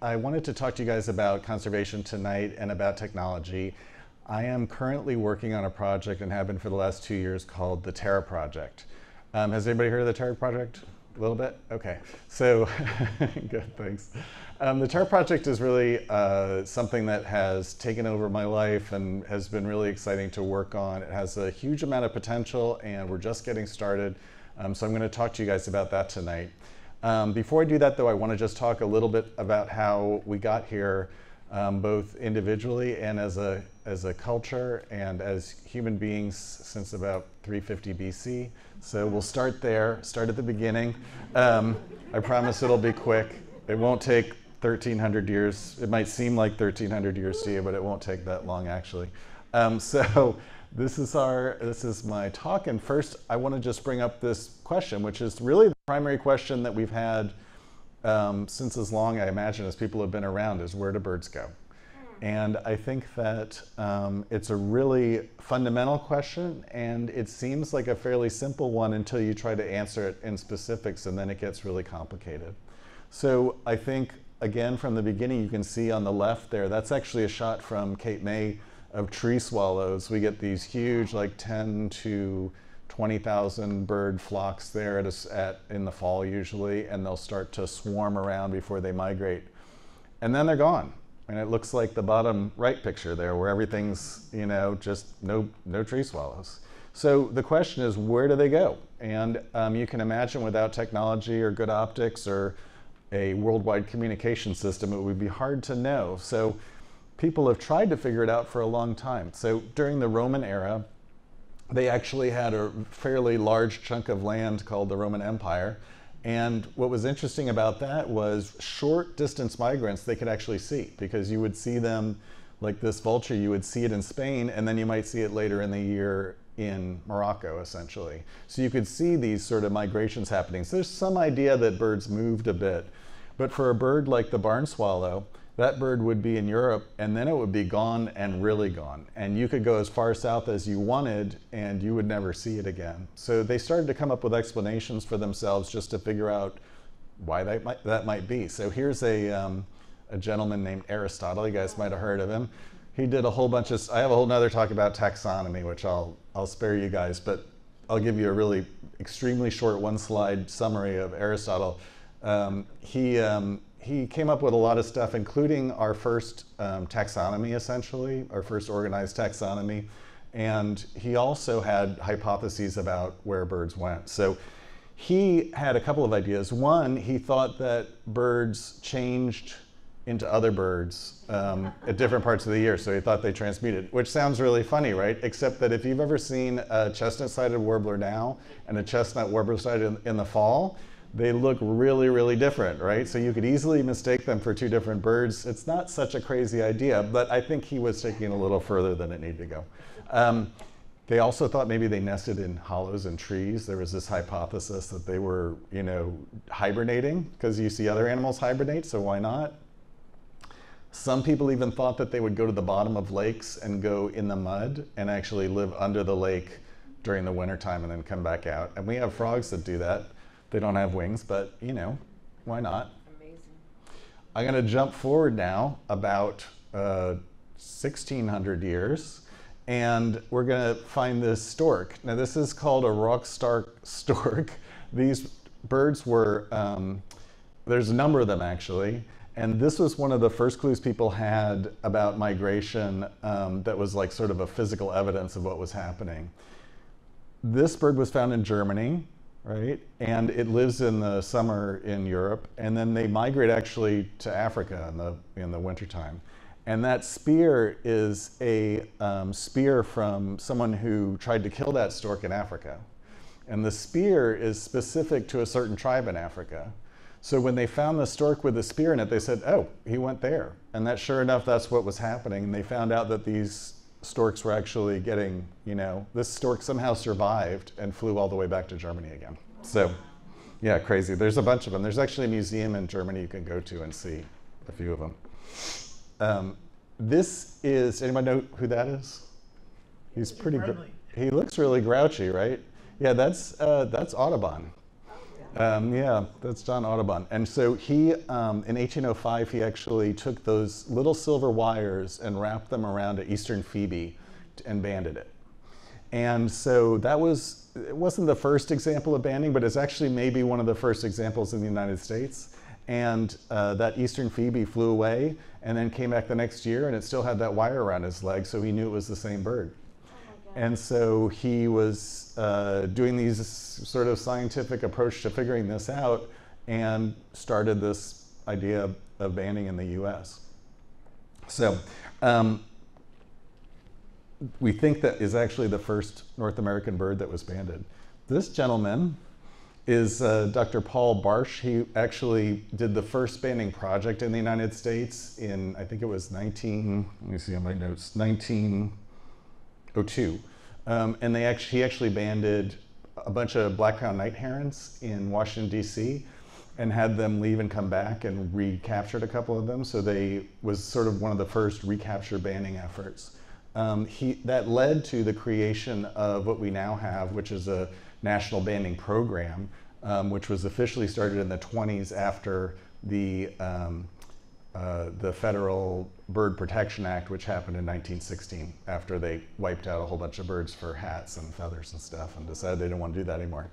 I wanted to talk to you guys about conservation tonight and about technology. I am currently working on a project and have been for the last two years called the Terra Project. Um, has anybody heard of the Terra Project? A little bit? Okay. So, good, thanks. Um, the Terra Project is really uh, something that has taken over my life and has been really exciting to work on. It has a huge amount of potential and we're just getting started. Um, so I'm going to talk to you guys about that tonight. Um, before I do that, though, I want to just talk a little bit about how we got here, um, both individually and as a, as a culture and as human beings since about 350 BC. So we'll start there, start at the beginning. Um, I promise it'll be quick. It won't take 1,300 years. It might seem like 1,300 years to you, but it won't take that long, actually. Um, so this is our this is my talk and first i want to just bring up this question which is really the primary question that we've had um, since as long i imagine as people have been around is where do birds go? And i think that um, it's a really fundamental question and it seems like a fairly simple one until you try to answer it in specifics and then it gets really complicated. So i think again from the beginning you can see on the left there that's actually a shot from cape may of tree swallows. We get these huge, like 10 to 20,000 bird flocks there at, a, at, in the fall usually, and they'll start to swarm around before they migrate. And then they're gone. And it looks like the bottom right picture there where everything's, you know, just no, no tree swallows. So the question is, where do they go? And um, you can imagine without technology or good optics or a worldwide communication system, it would be hard to know. So people have tried to figure it out for a long time. So during the Roman era, they actually had a fairly large chunk of land called the Roman Empire. And what was interesting about that was short distance migrants they could actually see because you would see them like this vulture, you would see it in Spain, and then you might see it later in the year in Morocco, essentially. So you could see these sort of migrations happening. So there's some idea that birds moved a bit. But for a bird like the barn swallow, that bird would be in Europe and then it would be gone and really gone. And you could go as far south as you wanted and you would never see it again. So they started to come up with explanations for themselves just to figure out why that might, that might be. So here's a, um, a gentleman named Aristotle. You guys might have heard of him. He did a whole bunch of, I have a whole nother talk about taxonomy, which I'll, I'll spare you guys, but I'll give you a really extremely short one slide summary of Aristotle. Um, he, um, he came up with a lot of stuff, including our first um, taxonomy, essentially, our first organized taxonomy. And he also had hypotheses about where birds went. So he had a couple of ideas. One, he thought that birds changed into other birds um, at different parts of the year. So he thought they transmuted, which sounds really funny, right? Except that if you've ever seen a chestnut-sided warbler now and a chestnut warbler-sided in, in the fall, they look really, really different, right? So you could easily mistake them for two different birds. It's not such a crazy idea, but I think he was taking a little further than it needed to go. Um, they also thought maybe they nested in hollows and trees. There was this hypothesis that they were, you know, hibernating because you see other animals hibernate, so why not? Some people even thought that they would go to the bottom of lakes and go in the mud and actually live under the lake during the wintertime and then come back out. And we have frogs that do that. They don't have wings, but you know, why not? Amazing. I'm going to jump forward now about uh, 1600 years, and we're going to find this stork. Now, this is called a rock stark stork. These birds were, um, there's a number of them actually, and this was one of the first clues people had about migration um, that was like sort of a physical evidence of what was happening. This bird was found in Germany right? And it lives in the summer in Europe, and then they migrate actually to Africa in the in the wintertime. And that spear is a um, spear from someone who tried to kill that stork in Africa. And the spear is specific to a certain tribe in Africa. So when they found the stork with the spear in it, they said, oh, he went there. And that sure enough, that's what was happening. And they found out that these storks were actually getting, you know, this stork somehow survived and flew all the way back to Germany again. So, yeah, crazy. There's a bunch of them. There's actually a museum in Germany you can go to and see a few of them. Um, this is, anybody know who that is? He's pretty, he looks really grouchy, right? Yeah, that's, uh, that's Audubon. Um, yeah, that's John Audubon. And so he, um, in 1805, he actually took those little silver wires and wrapped them around an eastern phoebe and banded it. And so that was, it wasn't the first example of banding, but it's actually maybe one of the first examples in the United States. And uh, that eastern phoebe flew away and then came back the next year and it still had that wire around his leg, so he knew it was the same bird. And so he was uh, doing these sort of scientific approach to figuring this out and started this idea of banding in the US. So um, we think that is actually the first North American bird that was banded. This gentleman is uh, Dr. Paul Bartsch. He actually did the first banding project in the United States in, I think it was 19, let me see on my notes, 1902. Um, and they actually, he actually banded a bunch of black-crowned night herons in Washington, D.C., and had them leave and come back and recaptured a couple of them. So they was sort of one of the first recapture banding efforts. Um, he, that led to the creation of what we now have, which is a national banding program, um, which was officially started in the 20s after the, um, uh, the Federal Bird Protection Act, which happened in 1916, after they wiped out a whole bunch of birds for hats and feathers and stuff and decided they didn't want to do that anymore.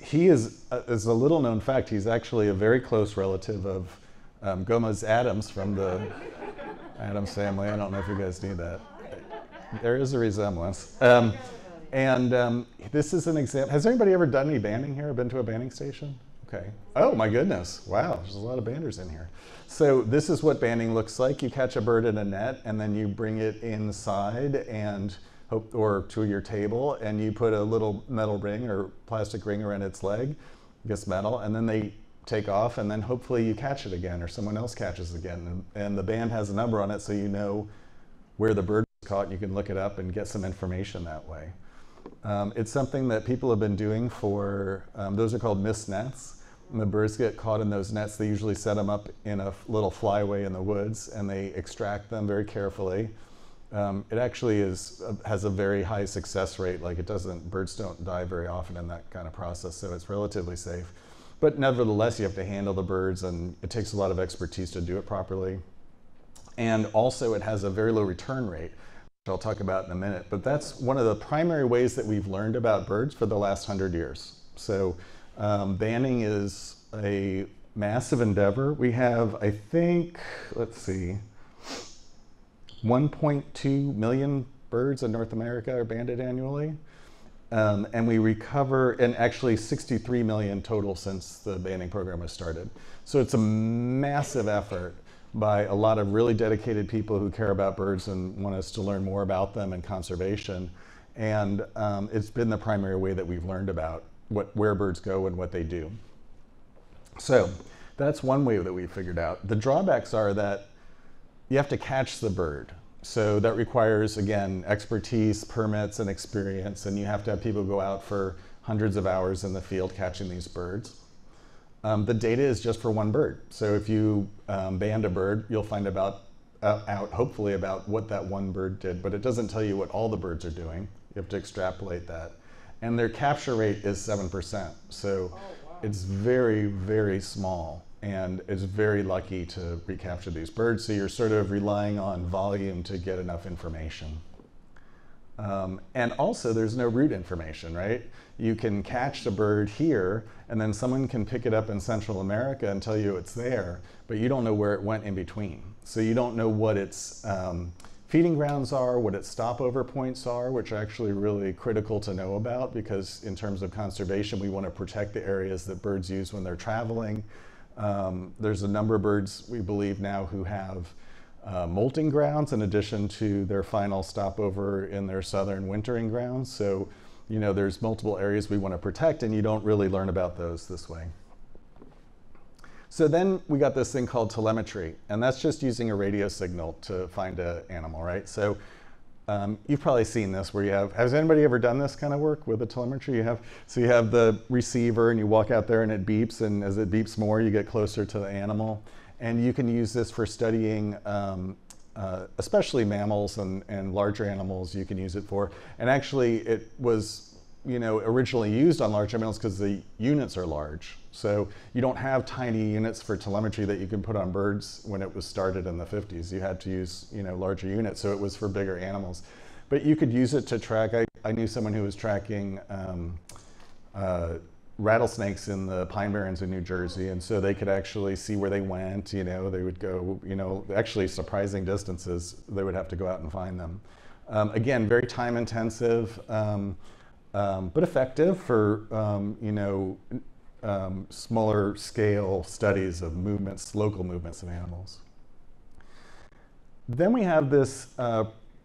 He is, uh, is a little known fact, he's actually a very close relative of um, Gomez Addams from the Addams family. I don't know if you guys knew that. There is a resemblance. Um, and um, this is an example. Has anybody ever done any banding here? Been to a banding station? Okay. Oh my goodness. Wow, there's a lot of banders in here. So this is what banding looks like. You catch a bird in a net and then you bring it inside and hope, or to your table and you put a little metal ring or plastic ring around its leg, gets metal, and then they take off and then hopefully you catch it again or someone else catches it again. And, and the band has a number on it so you know where the bird was caught and you can look it up and get some information that way. Um, it's something that people have been doing for, um, those are called mist nets. The birds get caught in those nets, they usually set them up in a little flyway in the woods and they extract them very carefully. Um, it actually is uh, has a very high success rate. Like it doesn't, birds don't die very often in that kind of process, so it's relatively safe. But nevertheless, you have to handle the birds and it takes a lot of expertise to do it properly. And also it has a very low return rate. Which I'll talk about in a minute, but that's one of the primary ways that we've learned about birds for the last hundred years. So um, banding is a massive endeavor. We have, I think, let's see, 1.2 million birds in North America are banded annually. Um, and we recover, and actually 63 million total since the banding program was started. So it's a massive effort by a lot of really dedicated people who care about birds and want us to learn more about them and conservation. And um, it's been the primary way that we've learned about what, where birds go and what they do. So that's one way that we figured out. The drawbacks are that you have to catch the bird. So that requires, again, expertise, permits, and experience, and you have to have people go out for hundreds of hours in the field catching these birds. Um, the data is just for one bird. So if you um, band a bird, you'll find about uh, out hopefully about what that one bird did, but it doesn't tell you what all the birds are doing. You have to extrapolate that. And their capture rate is 7%. So oh, wow. it's very, very small and it's very lucky to recapture these birds. So you're sort of relying on volume to get enough information. Um, and also there's no route information, right? You can catch the bird here and then someone can pick it up in Central America and tell you it's there, but you don't know where it went in between. So you don't know what its um, feeding grounds are, what its stopover points are, which are actually really critical to know about because in terms of conservation, we want to protect the areas that birds use when they're traveling. Um, there's a number of birds we believe now who have uh, molting grounds in addition to their final stopover in their southern wintering grounds. So, you know, there's multiple areas we want to protect and you don't really learn about those this way. So then we got this thing called telemetry, and that's just using a radio signal to find an animal, right? So um, you've probably seen this where you have, has anybody ever done this kind of work with a telemetry? You have, so you have the receiver and you walk out there and it beeps, and as it beeps more, you get closer to the animal. And you can use this for studying um, uh, especially mammals and, and larger animals you can use it for. And actually it was you know, originally used on large animals because the units are large. So you don't have tiny units for telemetry that you can put on birds when it was started in the 50s. You had to use, you know, larger units, so it was for bigger animals. But you could use it to track, I, I knew someone who was tracking um, uh, rattlesnakes in the Pine Barrens in New Jersey, and so they could actually see where they went. You know, they would go, you know, actually surprising distances. They would have to go out and find them. Um, again, very time intensive, um, um, but effective for um, you know um, smaller scale studies of movements, local movements of animals. Then we have this uh,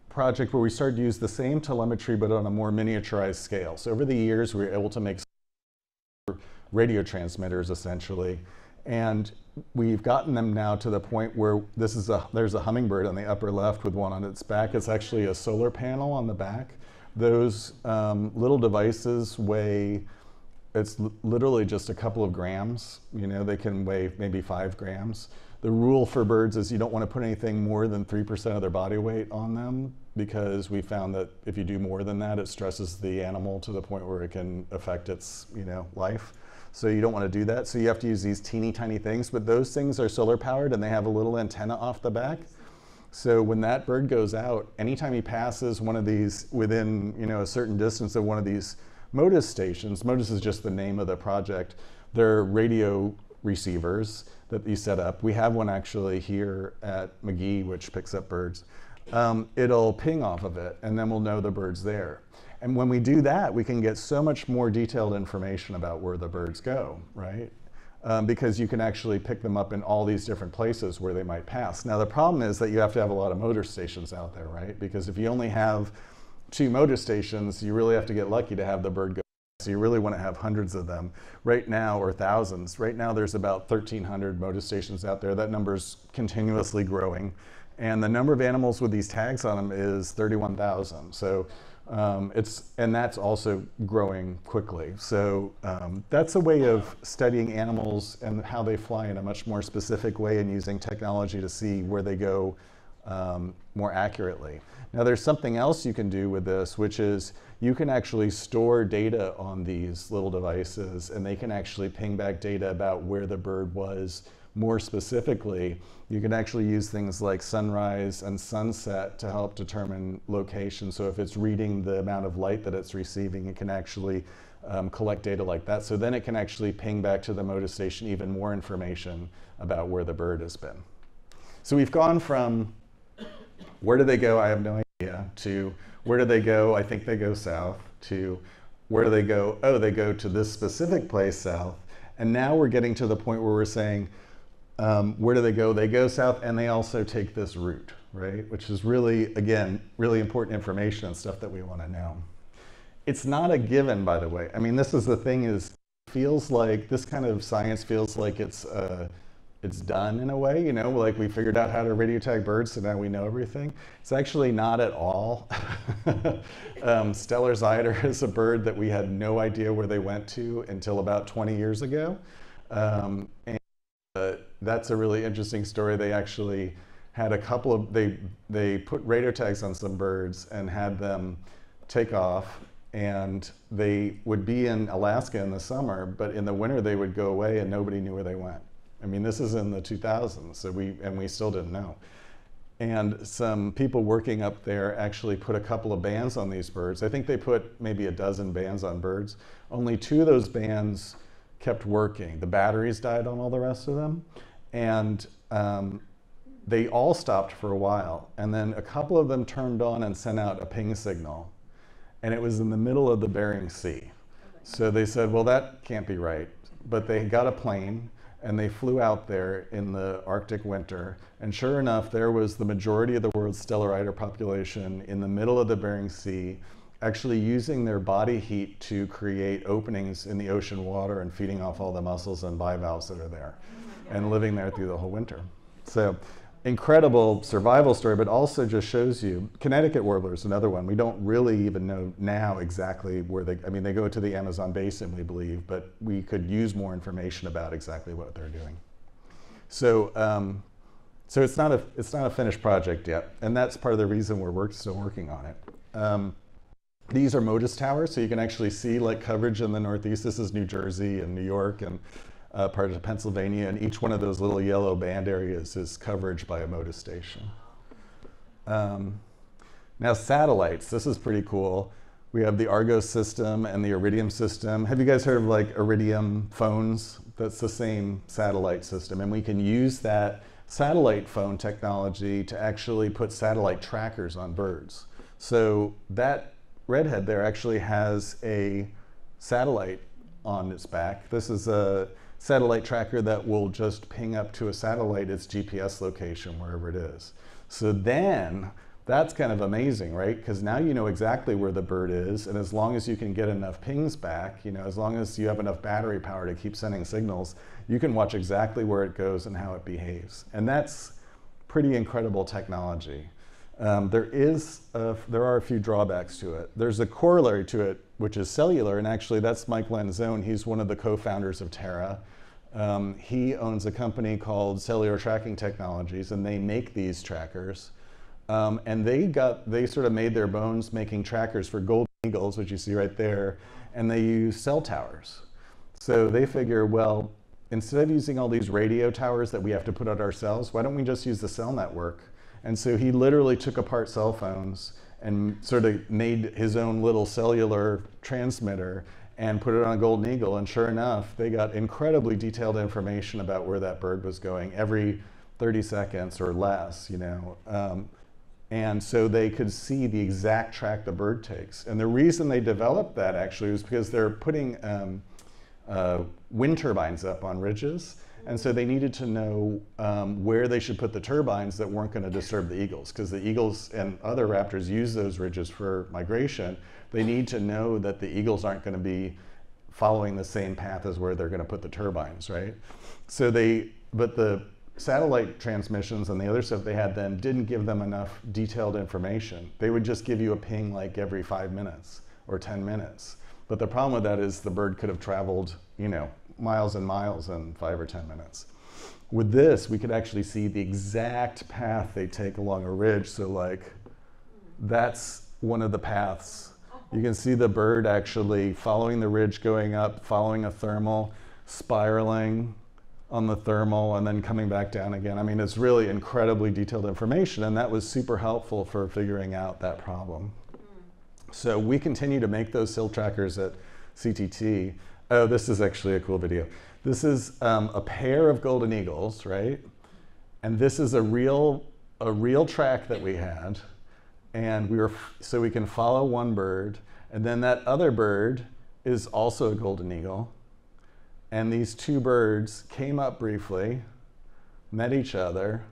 project where we started to use the same telemetry but on a more miniaturized scale. So over the years, we were able to make radio transmitters essentially. And we've gotten them now to the point where this is a, there's a hummingbird on the upper left with one on its back. It's actually a solar panel on the back. Those um, little devices weigh, it's literally just a couple of grams. You know, they can weigh maybe five grams. The rule for birds is you don't want to put anything more than 3% of their body weight on them because we found that if you do more than that, it stresses the animal to the point where it can affect its, you know, life. So you don't want to do that. So you have to use these teeny tiny things, but those things are solar powered and they have a little antenna off the back. So when that bird goes out, anytime he passes one of these within you know a certain distance of one of these Motus stations, Motus is just the name of the project. They're radio receivers that you set up. We have one actually here at McGee, which picks up birds. Um, it'll ping off of it, and then we'll know the bird's there. And when we do that, we can get so much more detailed information about where the birds go, right? Um, because you can actually pick them up in all these different places where they might pass. Now, the problem is that you have to have a lot of Motus stations out there, right? Because if you only have two Motus stations, you really have to get lucky to have the bird go. So you really want to have hundreds of them right now or thousands. Right now, there's about 1,300 Motus stations out there. That number's continuously growing. And the number of animals with these tags on them is 31,000. So um, it's, and that's also growing quickly. So um, that's a way of studying animals and how they fly in a much more specific way and using technology to see where they go um, more accurately. Now there's something else you can do with this, which is you can actually store data on these little devices and they can actually ping back data about where the bird was more specifically, you can actually use things like sunrise and sunset to help determine location. So if it's reading the amount of light that it's receiving, it can actually um, collect data like that. So then it can actually ping back to the Motus station even more information about where the bird has been. So we've gone from where do they go? I have no idea. To where do they go? I think they go south. To where do they go? Oh, they go to this specific place south. And now we're getting to the point where we're saying, um, where do they go? They go south and they also take this route, right? Which is really, again, really important information and stuff that we want to know. It's not a given, by the way. I mean, this is the thing is, feels like, this kind of science feels like it's, uh, it's done in a way, you know, like we figured out how to radio tag birds, so now we know everything. It's actually not at all. um, Steller's eider is a bird that we had no idea where they went to until about 20 years ago. Um, and, that's a really interesting story. They actually had a couple of they they put radar tags on some birds and had them take off and they would be in Alaska in the summer, but in the winter they would go away and nobody knew where they went. I mean, this is in the 2000s, so we and we still didn't know. And some people working up there actually put a couple of bands on these birds. I think they put maybe a dozen bands on birds. Only two of those bands kept working. The batteries died on all the rest of them. And um, they all stopped for a while. And then a couple of them turned on and sent out a ping signal. And it was in the middle of the Bering Sea. So they said, well, that can't be right. But they got a plane and they flew out there in the Arctic winter. And sure enough, there was the majority of the world's Steller's eider population in the middle of the Bering Sea, actually using their body heat to create openings in the ocean water and feeding off all the mussels and bivalves that are there and living there through the whole winter. So incredible survival story, but also just shows you Connecticut warbler is another one. We don't really even know now exactly where they, I mean, they go to the Amazon basin, we believe, but we could use more information about exactly what they're doing. So, um, so it's not a it's not a finished project yet, and that's part of the reason we're work, still working on it. Um, These are Motus towers, so you can actually see like coverage in the Northeast. This is New Jersey and New York and uh, part of Pennsylvania, and each one of those little yellow band areas is coverage by a Motus station. Um, now satellites, this is pretty cool. We have the Argos system and the Iridium system. Have you guys heard of like Iridium phones? That's the same satellite system, and we can use that satellite phone technology to actually put satellite trackers on birds. So that redhead there actually has a satellite on its back. This is a satellite tracker that will just ping up to a satellite its GPS location wherever it is. So then that's kind of amazing, right? Because now you know exactly where the bird is, and as long as you can get enough pings back, you know, as long as you have enough battery power to keep sending signals, you can watch exactly where it goes and how it behaves. And that's pretty incredible technology. Um, there is a, there are a few drawbacks to it. There's a corollary to it, which is cellular, and actually that's Mike Lanzone. He's one of the co-founders of Terra. Um, he owns a company called Cellular Tracking Technologies, and they make these trackers. Um, and they got they sort of made their bones making trackers for golden eagles, which you see right there, and they use cell towers. So they figure, well, instead of using all these radio towers that we have to put out ourselves, why don't we just use the cell network? And so he literally took apart cell phones and sort of made his own little cellular transmitter and put it on a golden eagle. And sure enough, they got incredibly detailed information about where that bird was going every 30 seconds or less, you know. Um, and so they could see the exact track the bird takes. And the reason they developed that actually was because they're putting um, uh, wind turbines up on ridges. And so they needed to know um, where they should put the turbines that weren't going to disturb the eagles, because the eagles and other raptors use those ridges for migration. They need to know that the eagles aren't going to be following the same path as where they're going to put the turbines, right? So they, but the satellite transmissions and the other stuff they had then didn't give them enough detailed information. They would just give you a ping like every five minutes or 10 minutes. But the problem with that is the bird could have traveled, you know, miles and miles in five or 10 minutes. With this, we could actually see the exact path they take along a ridge. So, like, that's one of the paths. You can see the bird actually following the ridge going up, following a thermal, spiraling on the thermal, and then coming back down again. I mean, it's really incredibly detailed information, and that was super helpful for figuring out that problem. Mm. So, we continue to make those cell trackers at CTT. Oh, this is actually a cool video. This is um, a pair of golden eagles, right? And this is a real, a real track that we had. And we were, so we can follow one bird. And then that other bird is also a golden eagle. And these two birds came up briefly, met each other,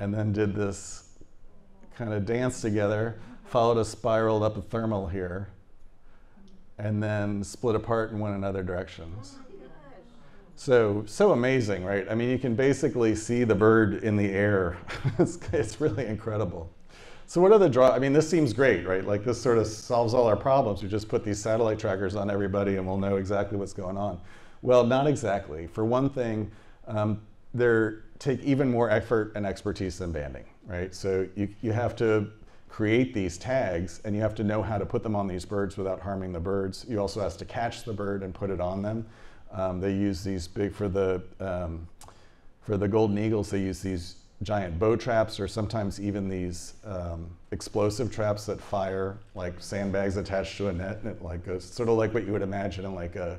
and then did this kind of dance together, followed a spiral up a thermal here and then split apart and went in other directions. So, so amazing, right? I mean, you can basically see the bird in the air. it's, it's really incredible. So what are the draw? I mean, this seems great, right? Like this sort of solves all our problems. We just put these satellite trackers on everybody and we'll know exactly what's going on. Well, not exactly. For one thing, um, they take even more effort and expertise than banding, right? So you, you have to create these tags and you have to know how to put them on these birds without harming the birds. You also have to catch the bird and put it on them. Um, they use these big, for the, um, for the golden eagles, they use these giant bow traps or sometimes even these um, explosive traps that fire like sandbags attached to a net and it like goes sort of like what you would imagine in like a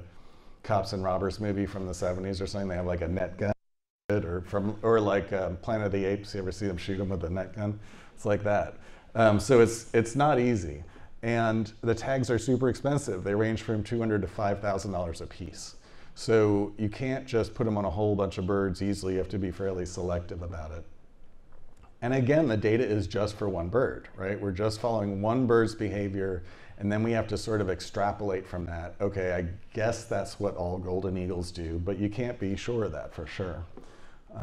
cops and robbers movie from the 70s or something. They have like a net gun or from or like um, Planet of the Apes. You ever see them shoot them with a net gun? It's like that. Um, so it's, it's not easy. And the tags are super expensive. They range from 200 to $5,000 a piece. So you can't just put them on a whole bunch of birds easily. You have to be fairly selective about it. And again, the data is just for one bird, right? We're just following one bird's behavior, and then we have to sort of extrapolate from that. Okay, I guess that's what all golden eagles do, but you can't be sure of that for sure.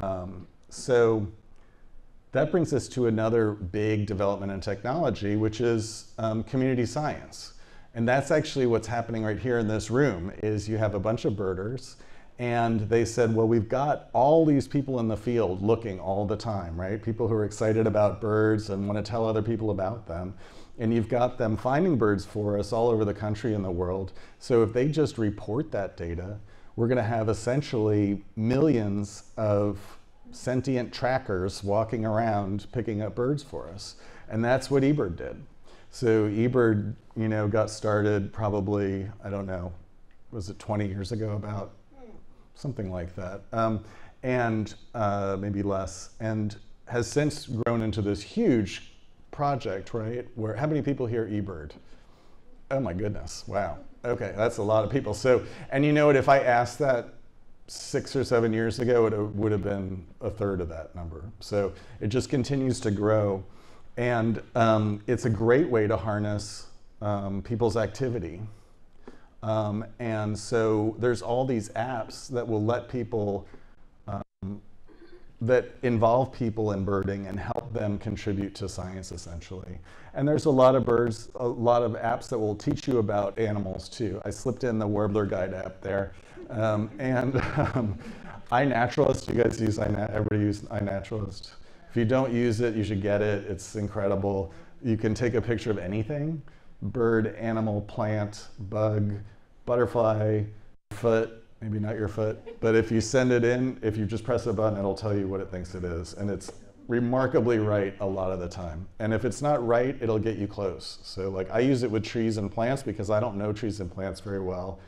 Um, so that brings us to another big development in technology, which is um, community science. And that's actually what's happening right here in this room is you have a bunch of birders And they said, well, we've got all these people in the field looking all the time, right? People who are excited about birds and want to tell other people about them. And you've got them finding birds for us all over the country and the world. So if they just report that data, we're going to have essentially millions of sentient trackers walking around picking up birds for us. And that's what eBird did. So eBird, you know, got started probably, I don't know, was it 20 years ago about? Something like that. Um, and uh, maybe less. And has since grown into this huge project, right? Where, how many people here eBird? Oh my goodness, wow. Okay, that's a lot of people. So, and you know what, if I asked that six or seven years ago, it would have been a third of that number. So it just continues to grow. And um, it's a great way to harness um, people's activity. Um, and so there's all these apps that will let people, um, that involve people in birding and help them contribute to science essentially. And there's a lot of birds, a lot of apps that will teach you about animals too. I slipped in the Warbler Guide app there. Um, and um, iNaturalist, you guys use iNat, everybody use iNaturalist? If you don't use it, you should get it. It's incredible. You can take a picture of anything, bird, animal, plant, bug, butterfly, foot, maybe not your foot, but if you send it in, if you just press a button, it'll tell you what it thinks it is. And it's remarkably right a lot of the time. And if it's not right, it'll get you close. So like I use it with trees and plants because I don't know trees and plants very well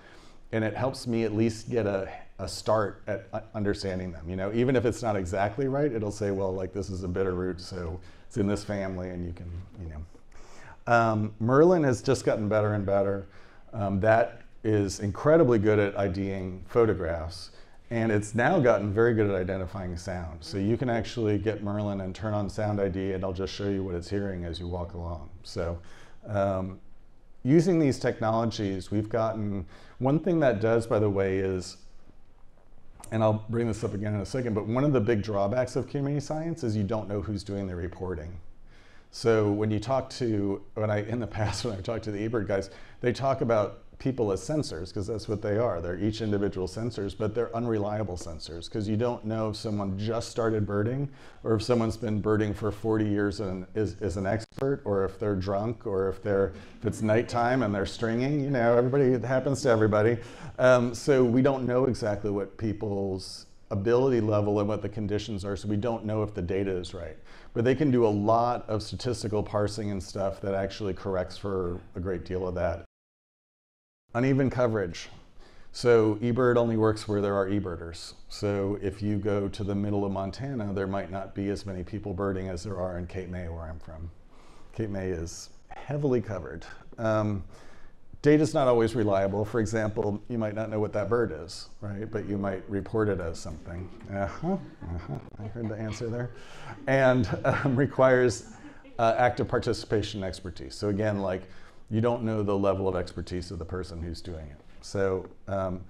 and it helps me at least get a, a start at understanding them. You know, even if it's not exactly right, it'll say, well, like this is a bitter root, so it's in this family, and you can, you know. Um, Merlin has just gotten better and better. Um, that is incredibly good at IDing photographs, and it's now gotten very good at identifying sound. So you can actually get Merlin and turn on Sound ID, and I'll just show you what it's hearing as you walk along. So um, using these technologies, we've gotten, one thing that does, by the way, is, and I'll bring this up again in a second, but one of the big drawbacks of community science is you don't know who's doing the reporting. So when you talk to, when I, in the past, when I talked to the eBird guys, they talk about people as sensors because that's what they are. They're each individual sensors, but they're unreliable sensors because you don't know if someone just started birding or if someone's been birding for 40 years and is, is an expert or if they're drunk or if they're if it's nighttime and they're stringing. You know, everybody it happens to everybody. Um, so we don't know exactly what people's ability level and what the conditions are, so we don't know if the data is right. But they can do a lot of statistical parsing and stuff that actually corrects for a great deal of that. Uneven coverage. So eBird only works where there are eBirders. So if you go to the middle of Montana, there might not be as many people birding as there are in Cape May, where I'm from. Cape May is heavily covered. Um, Data is not always reliable. For example, you might not know what that bird is, right? But you might report it as something. Uh-huh, uh-huh. I heard the answer there. And um, requires uh, active participation expertise. So again, like you don't know the level of expertise of the person who's doing it. So um,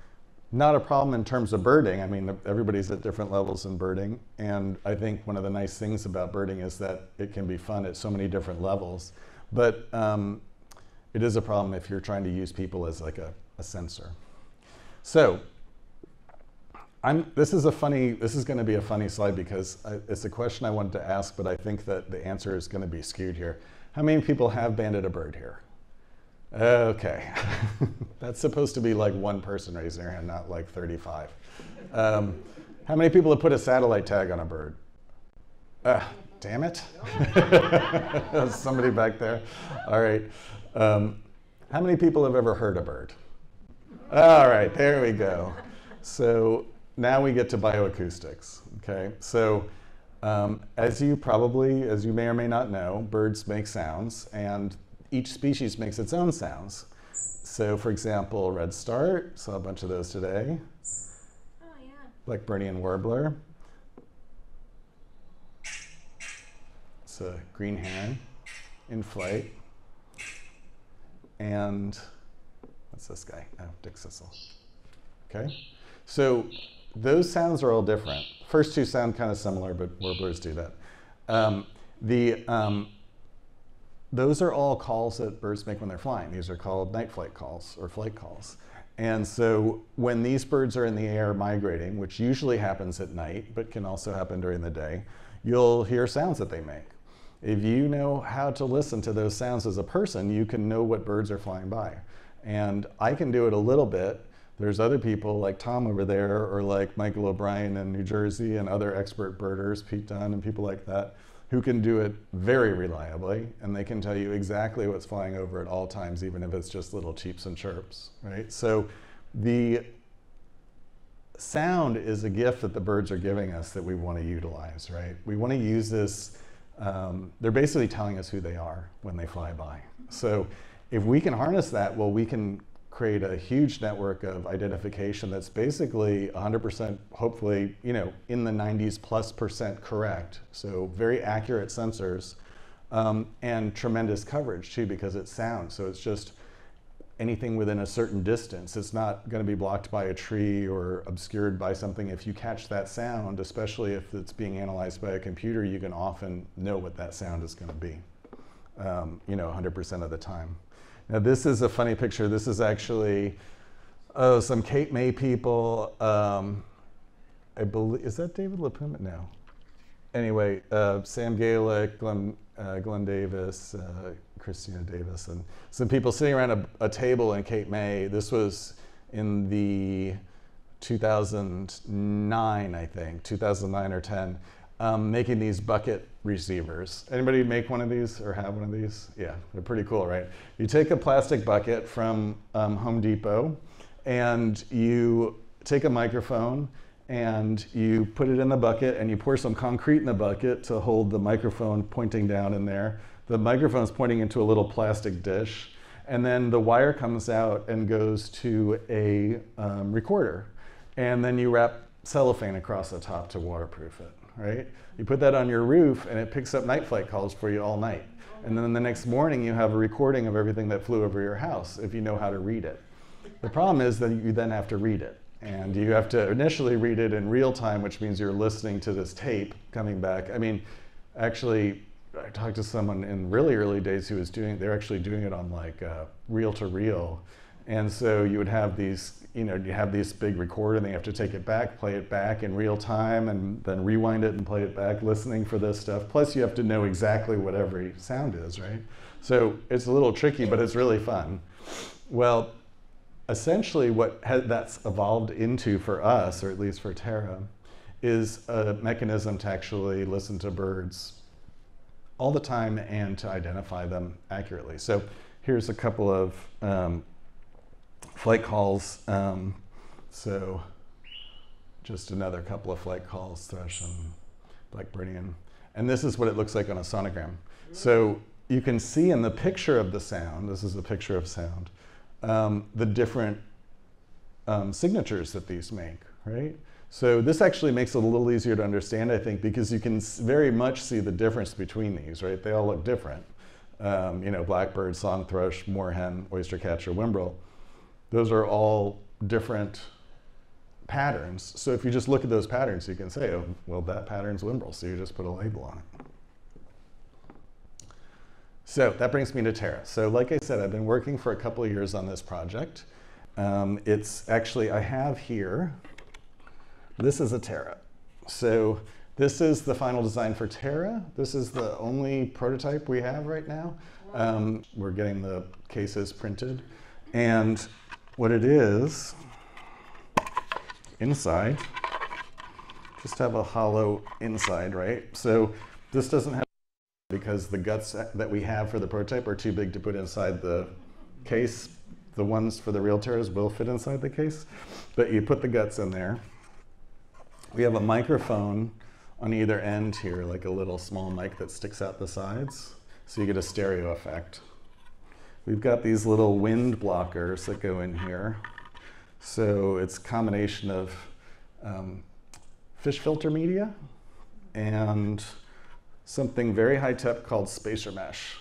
not a problem in terms of birding. I mean, everybody's at different levels in birding. And I think one of the nice things about birding is that it can be fun at so many different levels. But um, it is a problem if you're trying to use people as like a, a sensor. So I'm, this is a funny, this is going to be a funny slide because I, it's a question I wanted to ask, but I think that the answer is going to be skewed here. How many people have banded a bird here? Okay, that's supposed to be like one person raising their hand, not like 35. Um, how many people have put a satellite tag on a bird? Uh, damn it. Somebody back there. All right. Um, how many people have ever heard a bird? All right, there we go. So now we get to bioacoustics. Okay, so um, as you probably, as you may or may not know, birds make sounds, and each species makes its own sounds. So for example, redstart, saw a bunch of those today. Oh, yeah. Blackburnian warbler. It's a green heron in flight. And what's this guy? Oh, dickcissel. Okay? So those sounds are all different. First two sound kind of similar, but warblers do that. Um, the um, those are all calls that birds make when they're flying. These are called night flight calls or flight calls. And so when these birds are in the air migrating, which usually happens at night, but can also happen during the day, you'll hear sounds that they make. If you know how to listen to those sounds as a person, you can know what birds are flying by. And I can do it a little bit. There's other people like Tom over there, or like Michael O'Brien in New Jersey, and other expert birders, Pete Dunne, and people like that, who can do it very reliably, and they can tell you exactly what's flying over at all times, even if it's just little cheeps and chirps, right? So the sound is a gift that the birds are giving us that we want to utilize, right? We want to use this. Um, they're basically telling us who they are when they fly by. So if we can harness that, well, we can create a huge network of identification that's basically 100% hopefully you know in the 90s plus percent correct. So very accurate sensors um, and tremendous coverage too because it sounds. So it's just anything within a certain distance. It's not going to be blocked by a tree or obscured by something. If you catch that sound especially if it's being analyzed by a computer you can often know what that sound is going to be um, you know 100% of the time now this is a funny picture. This is actually oh some Cape May people. Um, I believe is that David LaPuma? No. Anyway, uh, Sam Galick, Glenn, uh, Glenn Davis, uh, Christina Davis, and some people sitting around a, a table in Cape May. This was in the 2009, I think, 2009 or 10 um, making these bucket receivers. Anybody make one of these or have one of these? Yeah, they're pretty cool, right? You take a plastic bucket from um, Home Depot and you take a microphone and you put it in the bucket and you pour some concrete in the bucket to hold the microphone pointing down in there. The microphone is pointing into a little plastic dish and then the wire comes out and goes to a um, recorder. And then you wrap cellophane across the top to waterproof it right? You put that on your roof and it picks up night flight calls for you all night. And then the next morning you have a recording of everything that flew over your house if you know how to read it. The problem is that you then have to read it. And you have to initially read it in real time, which means you're listening to this tape coming back. I mean, actually, I talked to someone in really early days who was doing, they're actually doing it on like uh, reel to reel. And so you would have these you know, you have this big recorder and they have to take it back, play it back in real time, and then rewind it and play it back, listening for this stuff. Plus, you have to know exactly what every sound is, right? So it's a little tricky, but it's really fun. Well, essentially, what that's evolved into for us, or at least for Terra, is a mechanism to actually listen to birds all the time and to identify them accurately. So here's a couple of um, flight calls. Um, so just another couple of flight calls, thrush and Blackburnian. And this is what it looks like on a sonogram. So you can see in the picture of the sound, this is a picture of sound, um, the different um, signatures that these make, right? So this actually makes it a little easier to understand, I think, because you can very much see the difference between these, right? They all look different. Um, you know, blackbird, song thrush, moorhen, oystercatcher, whimbrel those are all different patterns. So if you just look at those patterns, you can say, oh, well, that pattern's Whimbrel, so you just put a label on it. So that brings me to Terra. So like I said, I've been working for a couple of years on this project. Um, it's actually, I have here, this is a Terra. So this is the final design for Terra. This is the only prototype we have right now. Um, we're getting the cases printed. And what it is inside, just have a hollow inside, right? So this doesn't have because the guts that we have for the prototype are too big to put inside the case. The ones for the real will fit inside the case, but you put the guts in there. We have a microphone on either end here, like a little small mic that sticks out the sides, so you get a stereo effect. We've got these little wind blockers that go in here. So it's a combination of um, fish filter media and something very high tech called spacer mesh.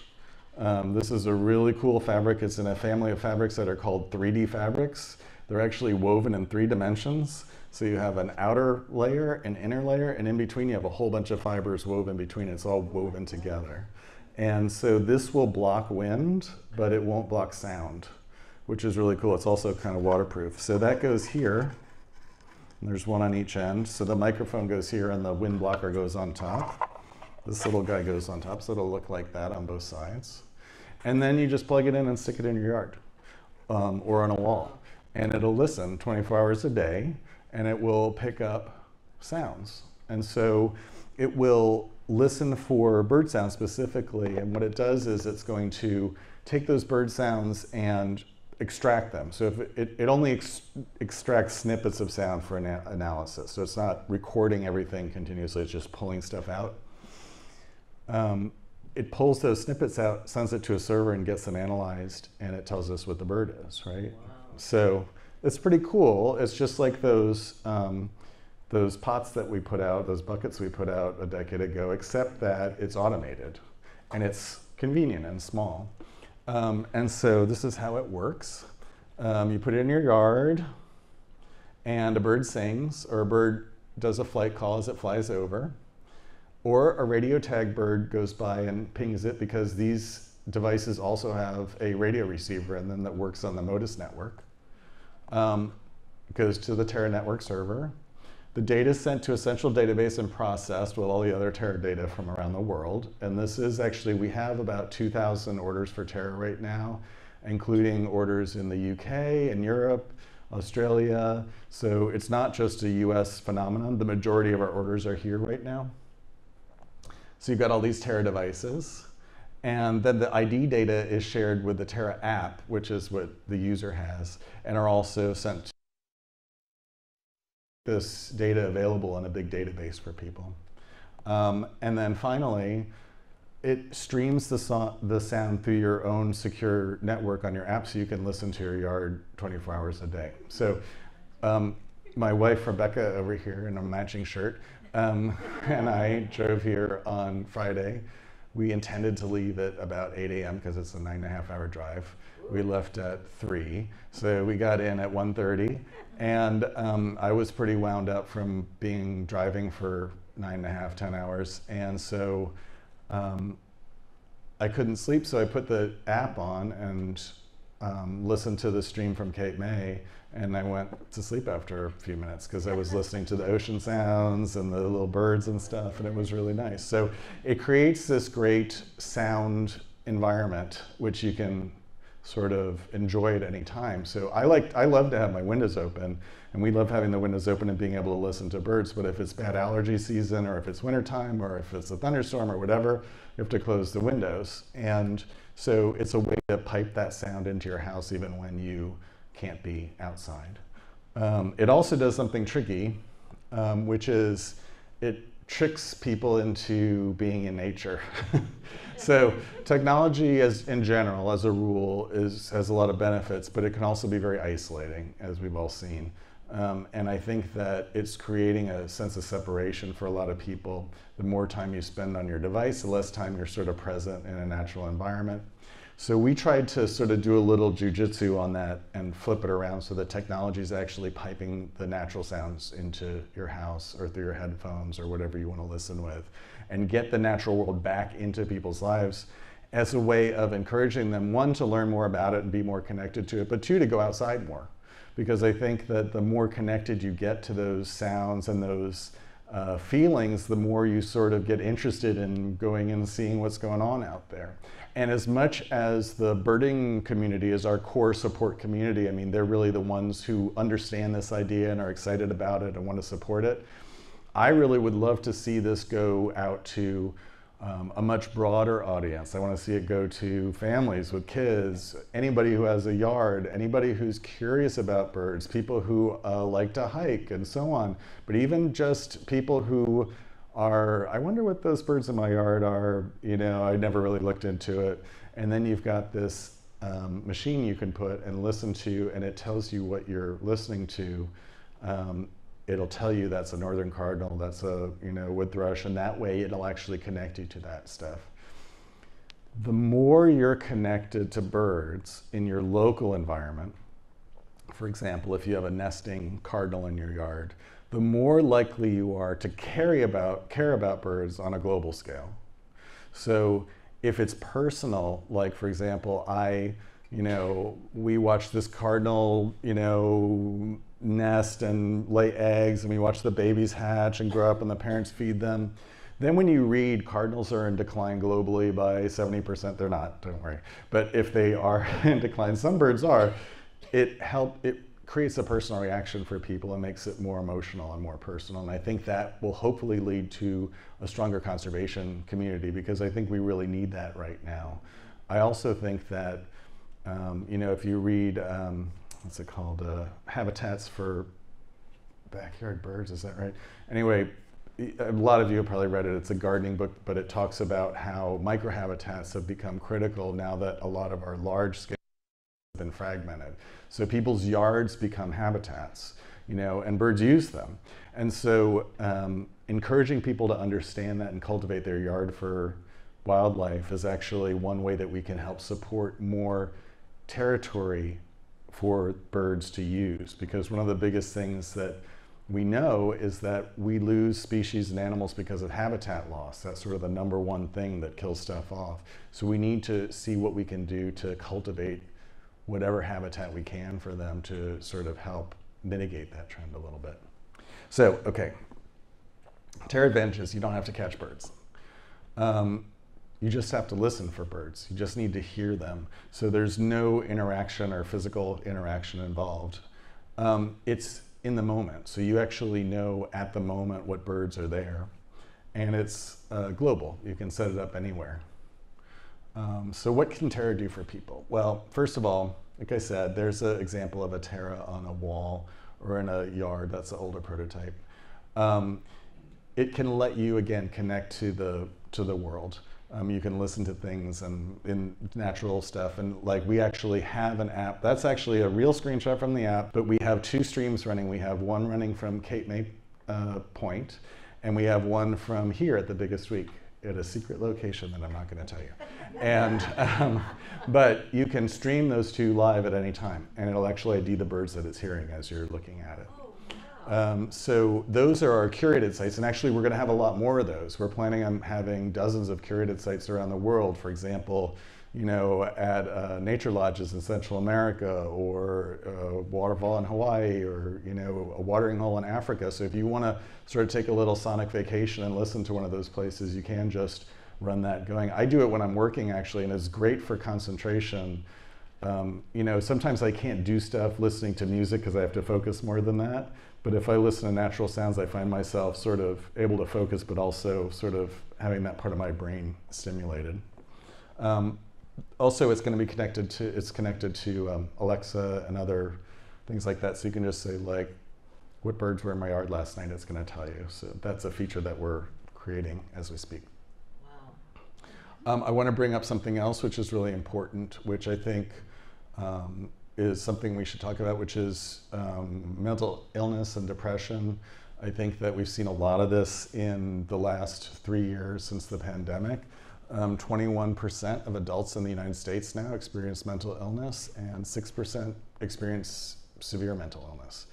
Um, this is a really cool fabric. It's in a family of fabrics that are called 3D fabrics. They're actually woven in three dimensions. So you have an outer layer, an inner layer, and in between you have a whole bunch of fibers woven between. It's all woven together. And so this will block wind, but it won't block sound. which is really cool. It's also kind of waterproof. So that goes here. There's one on each end. So the microphone goes here and the wind blocker goes on top. This little guy goes on top, so it'll look like that on both sides. And then you just plug it in and stick it in your yard um, or on a wall. And it'll listen 24 hours a day and it will pick up sounds. And so it will listen for bird sounds specifically. And what it does is it's going to take those bird sounds and extract them. So if it, it only ex extracts snippets of sound for ana analysis. So it's not recording everything continuously, it's just pulling stuff out. Um, it pulls those snippets out, sends it to a server and gets them analyzed, and it tells us what the bird is, right? Wow. So it's pretty cool. It's just like those, um, those pots that we put out, those buckets we put out a decade ago, except that it's automated and it's convenient and small. Um, and so this is how it works. Um, you put it in your yard, and a bird sings, or a bird does a flight call as it flies over, or a radio tag bird goes by and pings it because these devices also have a radio receiver and then that works on the Motus network. Um, goes to the Terra network server. The data is sent to a central database and processed with all the other Terra data from around the world. And this is actually, we have about 2,000 orders for Terra right now, including orders in the UK and Europe, Australia. So it's not just a US phenomenon. The majority of our orders are here right now. So you've got all these Terra devices. And then the ID data is shared with the Terra app, which is what the user has, and are also sent this data available in a big database for people. Um, and then finally, it streams the, so the sound through your own secure network on your app so you can listen to your yard 24 hours a day. So um, my wife, Rebecca, over here in a matching shirt, um, and I drove here on Friday. We intended to leave at about 8 a.m. because it's a nine and a half hour drive. We left at 3, so we got in at 1.30 and um, I was pretty wound up from being driving for nine and a half, 10 hours. And so um, I couldn't sleep, so I put the app on and um, listened to the stream from Cape May. And I went to sleep after a few minutes because I was listening to the ocean sounds and the little birds and stuff, and it was really nice. So it creates this great sound environment, which you can sort of enjoy at any time. So I like, I love to have my windows open and we love having the windows open and being able to listen to birds. But if it's bad allergy season or if it's wintertime or if it's a thunderstorm or whatever, you have to close the windows. And so it's a way to pipe that sound into your house even when you can't be outside. Um, it also does something tricky, um, which is it tricks people into being in nature. so technology as in general, as a rule, is, has a lot of benefits, but it can also be very isolating, as we've all seen. Um, and I think that it's creating a sense of separation for a lot of people. The more time you spend on your device, the less time you're sort of present in a natural environment. So we tried to sort of do a little jujitsu on that and flip it around so that technology is actually piping the natural sounds into your house or through your headphones or whatever you want to listen with and get the natural world back into people's lives as a way of encouraging them, one, to learn more about it and be more connected to it, but two, to go outside more. Because I think that the more connected you get to those sounds and those uh, feelings, the more you sort of get interested in going and seeing what's going on out there. And as much as the birding community is our core support community, I mean, they're really the ones who understand this idea and are excited about it and want to support it. I really would love to see this go out to um, a much broader audience. I want to see it go to families with kids, anybody who has a yard, anybody who's curious about birds, people who uh, like to hike and so on, but even just people who are, I wonder what those birds in my yard are, you know, I never really looked into it. And then you've got this um, machine you can put and listen to, and it tells you what you're listening to. Um, it'll tell you that's a northern cardinal, that's a you know wood thrush, and that way it'll actually connect you to that stuff. The more you're connected to birds in your local environment, for example, if you have a nesting cardinal in your yard, the more likely you are to care about, care about birds on a global scale. So if it's personal, like for example, I you know, we watch this cardinal, you know, nest and lay eggs, and we watch the babies hatch and grow up, and the parents feed them. Then when you read cardinals are in decline globally by 70%, they're not, don't worry. But if they are in decline, some birds are, it help it creates a personal reaction for people and makes it more emotional and more personal. And I think that will hopefully lead to a stronger conservation community because I think we really need that right now. I also think that, um, you know, if you read, um, what's it called, uh, Habitats for Backyard Birds, is that right? Anyway, a lot of you have probably read it. It's a gardening book, but it talks about how microhabitats have become critical now that a lot of our large scale been fragmented. So people's yards become habitats, you know, and birds use them. And so um, encouraging people to understand that and cultivate their yard for wildlife is actually one way that we can help support more territory for birds to use. Because one of the biggest things that we know is that we lose species and animals because of habitat loss. That's sort of the number one thing that kills stuff off. So we need to see what we can do to cultivate whatever habitat we can for them to sort of help mitigate that trend a little bit. So, okay, terra advantages, you don't have to catch birds. Um, you just have to listen for birds. You just need to hear them. So there's no interaction or physical interaction involved. Um, it's in the moment. So you actually know at the moment what birds are there. And it's uh, global. You can set it up anywhere. Um, so what can Terra do for people? Well, first of all, like I said, there's an example of a Terra on a wall or in a yard. That's an older prototype. Um, it can let you, again, connect to the, to the world. Um, you can listen to things and in natural stuff. And like we actually have an app. That's actually a real screenshot from the app, but we have two streams running. We have one running from Cape May uh, Point, and we have one from here at the biggest week at a secret location that I'm not going to tell you. And, um, but you can stream those two live at any time, and it'll actually ID the birds that it's hearing as you're looking at it. Um, so those are our curated sites, and actually we're going to have a lot more of those. We're planning on having dozens of curated sites around the world. For example, you know, at uh, nature lodges in Central America, or a waterfall in Hawaii, or you know, a watering hole in Africa. So if you want to sort of take a little sonic vacation and listen to one of those places, you can just run that going. I do it when I'm working actually, and it's great for concentration. Um, you know, sometimes I can't do stuff listening to music because I have to focus more than that. But if I listen to natural sounds, I find myself sort of able to focus, but also sort of having that part of my brain stimulated. Um, also, it's going to be connected to it's connected to um, Alexa and other things like that. So you can just say like, "What birds were in my yard last night?" It's going to tell you. So that's a feature that we're creating as we speak. Wow. Um, I want to bring up something else, which is really important, which I think um, is something we should talk about, which is um, mental illness and depression. I think that we've seen a lot of this in the last three years since the pandemic. 21% um, of adults in the United States now experience mental illness, and 6% experience severe mental illness.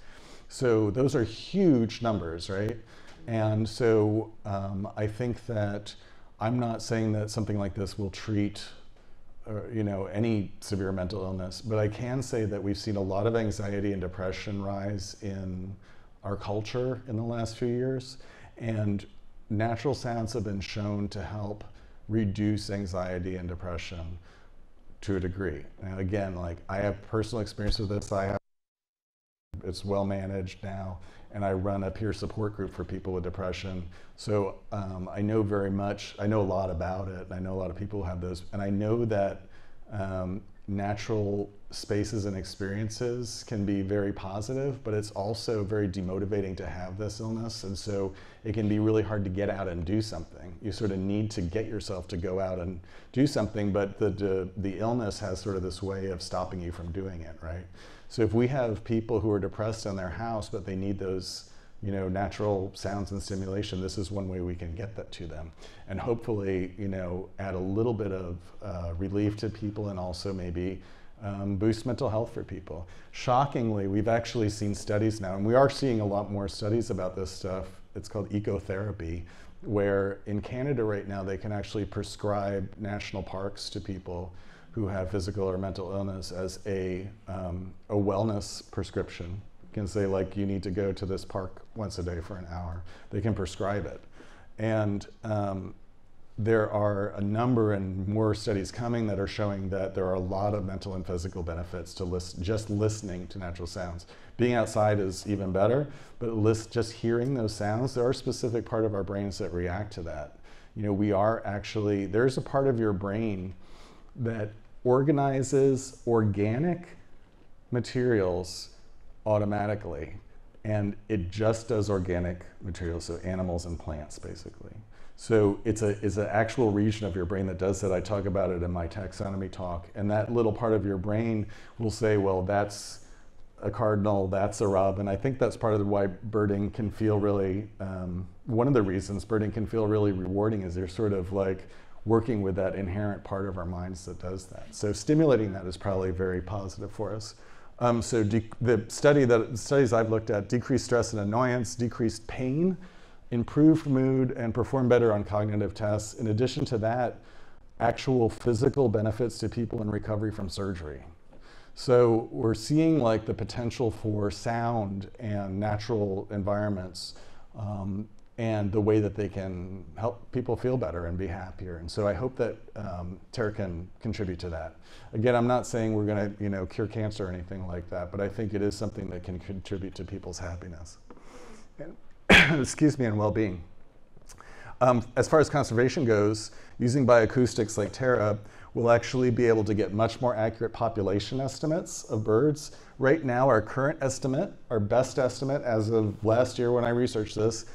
So those are huge numbers, right? And so um, I think that I'm not saying that something like this will treat or, you know, any severe mental illness. But I can say that we've seen a lot of anxiety and depression rise in our culture in the last few years. And natural sounds have been shown to help reduce anxiety and depression to a degree. And again, like I have personal experience with this. I have it's well managed now, and I run a peer support group for people with depression. So um, I know very much, I know a lot about it, and I know a lot of people have those, and I know that um, natural spaces and experiences can be very positive, but it's also very demotivating to have this illness. And so it can be really hard to get out and do something. You sort of need to get yourself to go out and do something, but the, the, the illness has sort of this way of stopping you from doing it, right? So if we have people who are depressed in their house, but they need those you know, natural sounds and stimulation, this is one way we can get that to them. And hopefully, you know, add a little bit of uh, relief to people and also maybe um, boost mental health for people. Shockingly, we've actually seen studies now, and we are seeing a lot more studies about this stuff. It's called ecotherapy, where in Canada right now they can actually prescribe national parks to people who have physical or mental illness as a, um, a wellness prescription. Can say, like, you need to go to this park once a day for an hour. They can prescribe it. And um, there are a number and more studies coming that are showing that there are a lot of mental and physical benefits to list, just listening to natural sounds. Being outside is even better, but list, just hearing those sounds, there are specific part of our brains that react to that. You know, we are actually, there's a part of your brain that organizes organic materials automatically, and it just does organic materials, so animals and plants basically. So it's a it's an actual region of your brain that does that. I talk about it in my taxonomy talk, and that little part of your brain will say, well, that's a cardinal, that's a robin. I think that's part of why birding can feel really. Um, one of the reasons birding can feel really rewarding is they're sort of like working with that inherent part of our minds that does that. So stimulating that is probably very positive for us. Um, so the study that studies I've looked at decreased stress and annoyance, decreased pain improved mood, and perform better on cognitive tests. In addition to that, actual physical benefits to people in recovery from surgery. So we're seeing like the potential for sound and natural environments um, and the way that they can help people feel better and be happier. And so I hope that um, Terra can contribute to that. Again, I'm not saying we're going to you know cure cancer or anything like that, but I think it is something that can contribute to people's happiness. And excuse me, and well-being. Um, as far as conservation goes, using bioacoustics like Terra, we'll actually be able to get much more accurate population estimates of birds. Right now, our current estimate, our best estimate as of last year when I researched this,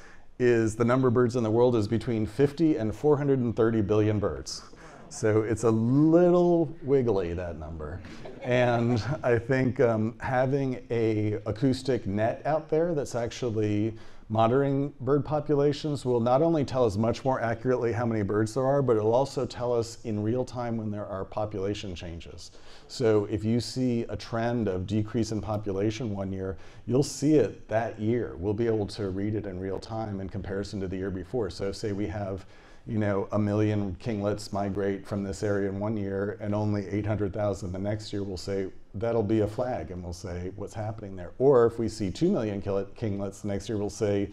is the number of birds in the world is between 50 and 430 billion birds. So it's a little wiggly, that number. And I think um, having a acoustic net out there that's actually Monitoring bird populations will not only tell us much more accurately how many birds there are, but it'll also tell us in real time when there are population changes. So if you see a trend of decrease in population one year, you'll see it that year. We'll be able to read it in real time in comparison to the year before. So say we have you know, a million kinglets migrate from this area in one year and only 800,000 the next year, we'll say that'll be a flag and we'll say what's happening there. Or if we see 2 million kinglets the next year, we'll say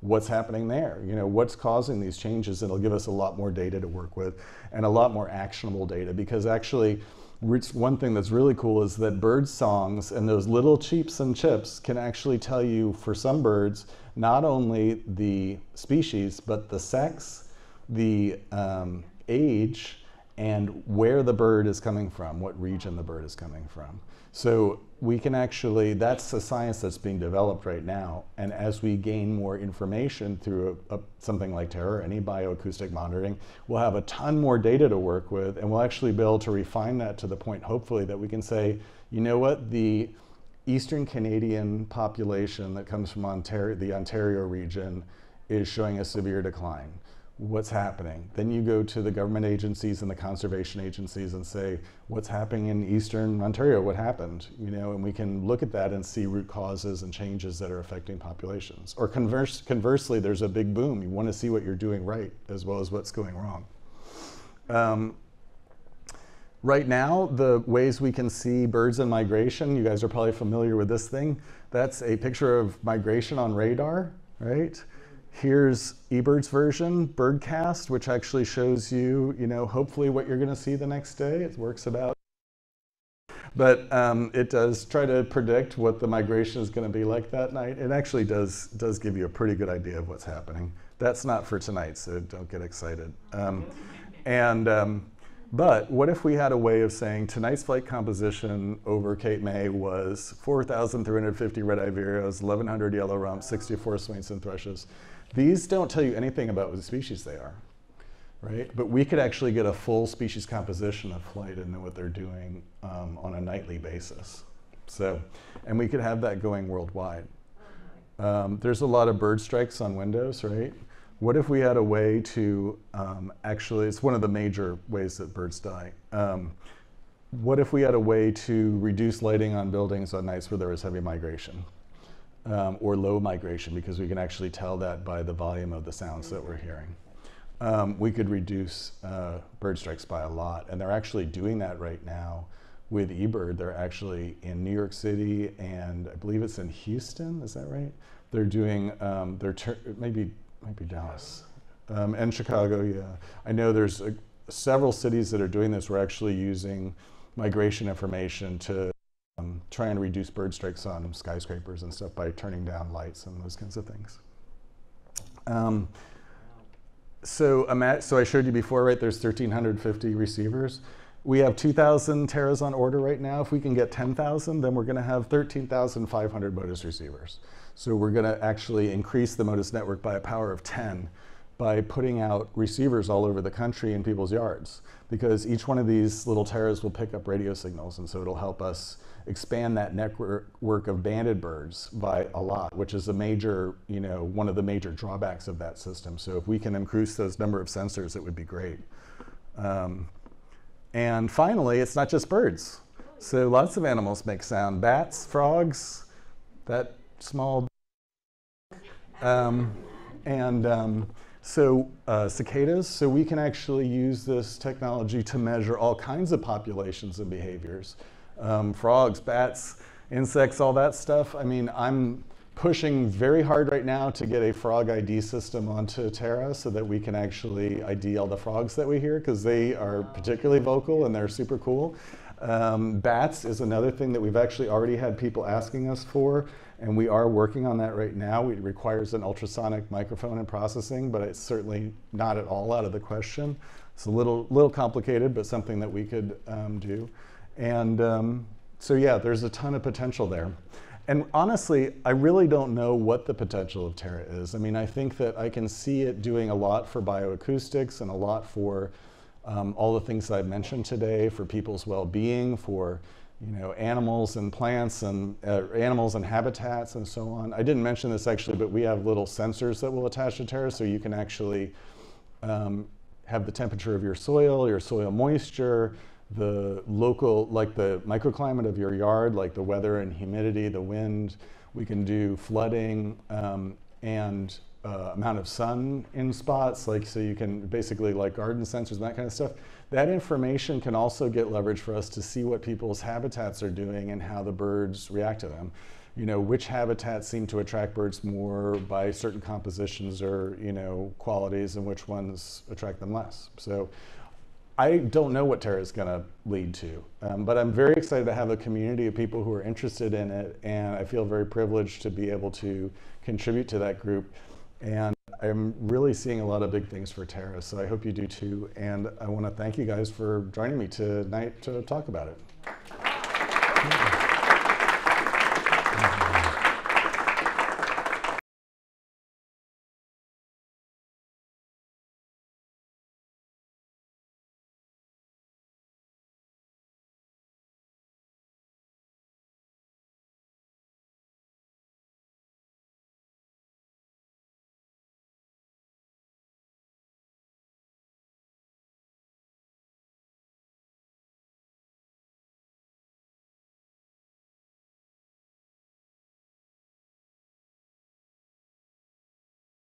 what's happening there? You know, what's causing these changes? It'll give us a lot more data to work with and a lot more actionable data because actually, one thing that's really cool is that bird songs and those little cheeps and chips can actually tell you for some birds not only the species but the sex the um, age and where the bird is coming from, what region the bird is coming from. So we can actually, that's a science that's being developed right now. And as we gain more information through a, a, something like Terra, any bioacoustic monitoring, we'll have a ton more data to work with. And we'll actually be able to refine that to the point, hopefully, that we can say, you know what, the Eastern Canadian population that comes from Ontario, the Ontario region is showing a severe decline what's happening. Then you go to the government agencies and the conservation agencies and say, what's happening in Eastern Ontario? What happened? You know, and we can look at that and see root causes and changes that are affecting populations. Or converse, conversely, there's a big boom. You want to see what you're doing right as well as what's going wrong. Um, right now, the ways we can see birds in migration, you guys are probably familiar with this thing. That's a picture of migration on radar, right? Here's eBird's version, Birdcast, which actually shows you, you know, hopefully what you're going to see the next day. It works about. But um, it does try to predict what the migration is going to be like that night. It actually does, does give you a pretty good idea of what's happening. That's not for tonight, so don't get excited. Um, and um, but what if we had a way of saying tonight's flight composition over Cape May was 4,350 red-eye vireos, 1,100 yellow rumps, 64 Swainson's thrushes. These don't tell you anything about what species they are, right? But we could actually get a full species composition of flight and know what they're doing um, on a nightly basis. So, and we could have that going worldwide. Um, there's a lot of bird strikes on windows, right? What if we had a way to um, actually, it's one of the major ways that birds die. Um, what if we had a way to reduce lighting on buildings on nights where there was heavy migration? Um, or low migration because we can actually tell that by the volume of the sounds that we're hearing. um, we could reduce uh, bird strikes by a lot. And they're actually doing that right now with eBird. They're actually in New York City and I believe it's in Houston. Is that right? They're doing, um, they're maybe, maybe Dallas um, and Chicago. Yeah, I know there's a, several cities that are doing this. We're actually using migration information to try and reduce bird strikes on skyscrapers and stuff by turning down lights and those kinds of things. Um, so, so I showed you before, right? There's 1,350 receivers. We have 2,000 Terras on order right now. If we can get 10,000, then we're going to have 13,500 Motus receivers. So we're going to actually increase the Motus network by a power of 10 by putting out receivers all over the country in people's yards because each one of these little terras will pick up radio signals and so it'll help us expand that network of banded birds by a lot which is a major you know one of the major drawbacks of that system. So if we can increase those number of sensors it would be great. Um, and finally it's not just birds. So lots of animals make sound. Bats frogs that small um, and um, so uh, cicadas, so we can actually use this technology to measure all kinds of populations and behaviors. Um, frogs, bats, insects, all that stuff. I mean, I'm pushing very hard right now to get a frog ID system onto Terra so that we can actually ID all the frogs that we hear because they are particularly vocal and they're super cool. Um, bats is another thing that we've actually already had people asking us for and we are working on that right now. It requires an ultrasonic microphone and processing, but it's certainly not at all out of the question. It's a little, little complicated, but something that we could um, do. And um, so, yeah, there's a ton of potential there. And honestly, I really don't know what the potential of Terra is. I mean, I think that I can see it doing a lot for bioacoustics and a lot for um, all the things that I've mentioned today, for people's well-being, for you know, animals and plants and uh, animals and habitats and so on. I didn't mention this actually, but we have little sensors that will attach to Terra so you can actually um, have the temperature of your soil, your soil moisture, the local, like the microclimate of your yard, like the weather and humidity, the wind. We can do flooding um, and uh, amount of sun in spots, like so you can basically like garden sensors and that kind of stuff. That information can also get leveraged for us to see what people's habitats are doing and how the birds react to them. You know, which habitats seem to attract birds more by certain compositions or, you know, qualities and which ones attract them less. So I don't know what Terra is going to lead to, um, but I'm very excited to have a community of people who are interested in it, and I feel very privileged to be able to contribute to that group. And I'm really seeing a lot of big things for Terra, so I hope you do too. And I want to thank you guys for joining me tonight to talk about it.